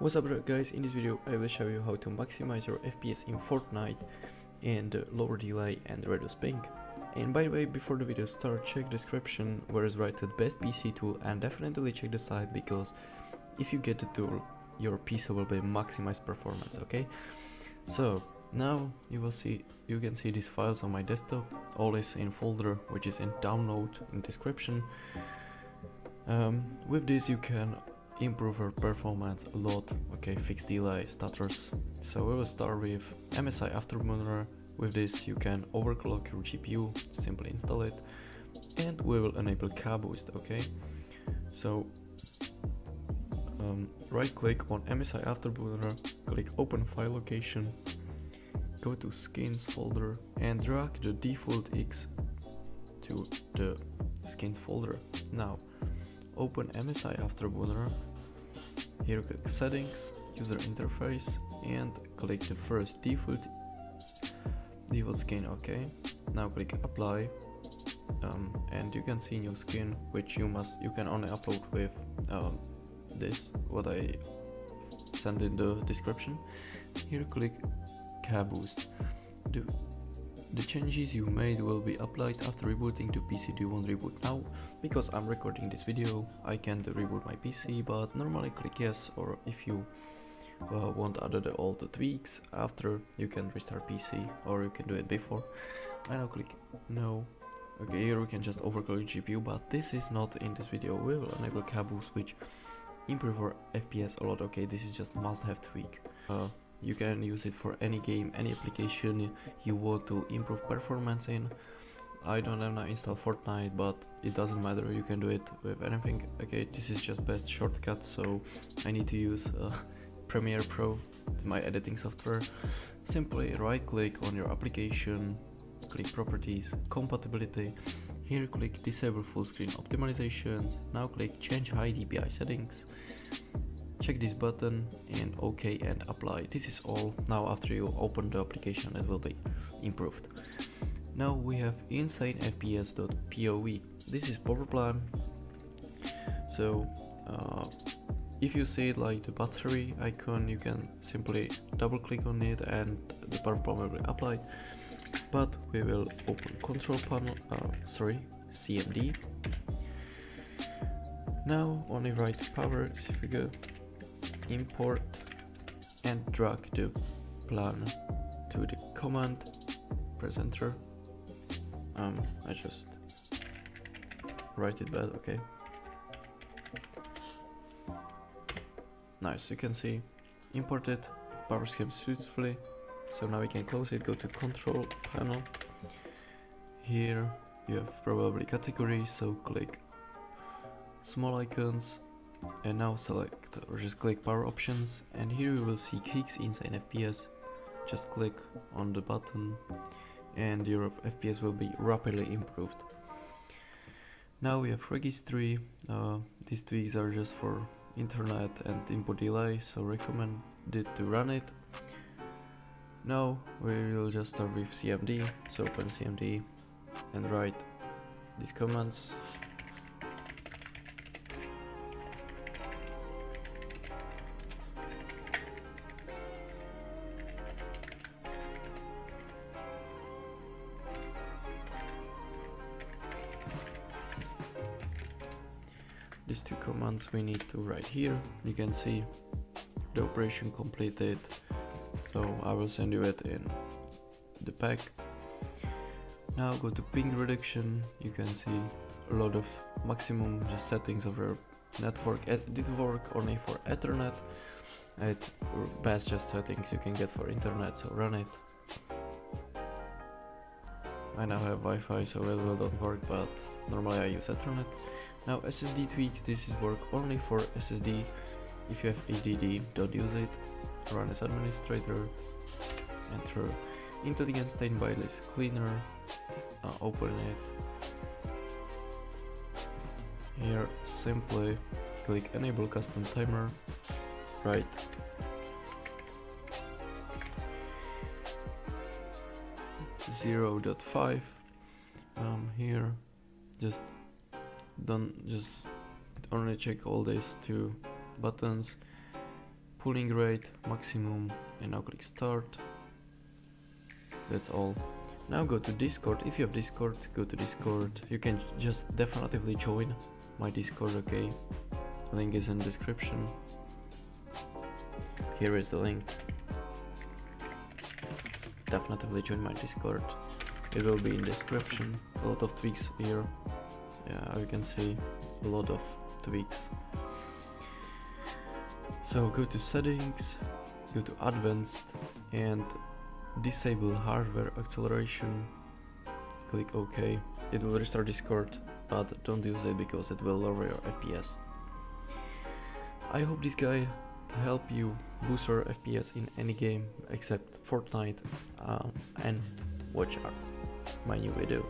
What's up guys, in this video I will show you how to maximize your FPS in Fortnite and lower delay and reduce ping. And by the way, before the video starts, check description where is rated best PC tool and definitely check the site because if you get the tool, your PC will be maximized performance, okay? So, now you will see, you can see these files on my desktop, all is in folder which is in download in description. Um, with this you can improve our performance a lot okay fix delay stutters. So we will start with msi afterburner. With this you can overclock your gpu simply install it. And we will enable K-Boost okay? So um, right click on msi afterburner click open file location go to skins folder and drag the default x to the skins folder. Now open MSI Afterburner. Here click settings, user interface and click the first default default skin okay. Now click apply um, and you can see new skin which you must you can only upload with um, this what I send in the description. Here click K-Boost. The the changes you made will be applied after rebooting to PC. Do you want reboot now? Because I'm recording this video, I can't reboot my PC, but normally click yes, or if you uh, want add all the tweaks after, you can restart PC, or you can do it before. I now click no. Okay, here we can just overclock GPU, but this is not in this video. We will enable K-Boost, which improve our FPS a lot. Okay, this is just must-have tweak. Uh, you can use it for any game any application you want to improve performance in. I don't have now installed Fortnite but it doesn't matter you can do it with anything. Okay this is just best shortcut so I need to use uh, Premiere Pro my editing software. Simply right click on your application click properties compatibility. Here click disable full screen optimizations. Now click change high DPI settings check this button and ok and apply. This is all now after you open the application it will be improved. Now we have insane fps.pov this is power plan so uh, if you see like the battery icon you can simply double click on it and the power plan will applied. But we will open control panel uh, sorry cmd now only write power figure import and drag the plan to the command presenter. um, I just write it bad okay. Nice you can see imported power scheme successfully. So now we can close it go to control panel. Here you have probably category, so click small icons and now select or just click power options. And here you will see KHYX inside FPS just click on the button. And your FPS will be rapidly improved. Now we have registry. Uh, these tweaks are just for internet and input delay so recommended to run it. Now we will just start with CMD so open CMD and write these commands these two commands we need to write here. You can see the operation completed. So I will send you it in the pack. Now go to ping reduction. You can see a lot of maximum just settings of your network. It did work only for ethernet. It best just settings you can get for internet so run it. I now have Wi-Fi so it will not work but normally I use ethernet now SSD tweaks, this is work only for SSD. If you have HDD, don't use it. Run as administrator. Enter into the unstained by list cleaner. Uh, open it. Here simply click enable custom timer. Right. Zero dot five. Um, here, just don't just only check all these two buttons polling rate, maximum, and now click start. That's all. Now go to Discord. If you have Discord, go to Discord. You can just definitively join my Discord, okay? Link is in description. Here is the link. Definitively join my Discord. It will be in description. A lot of tweaks here. Yeah, you can see a lot of tweaks. So go to settings, go to advanced and disable hardware acceleration. Click OK. It will restart Discord, but don't use it because it will lower your FPS. I hope this guy help you boost your FPS in any game except Fortnite um, and watch my new video.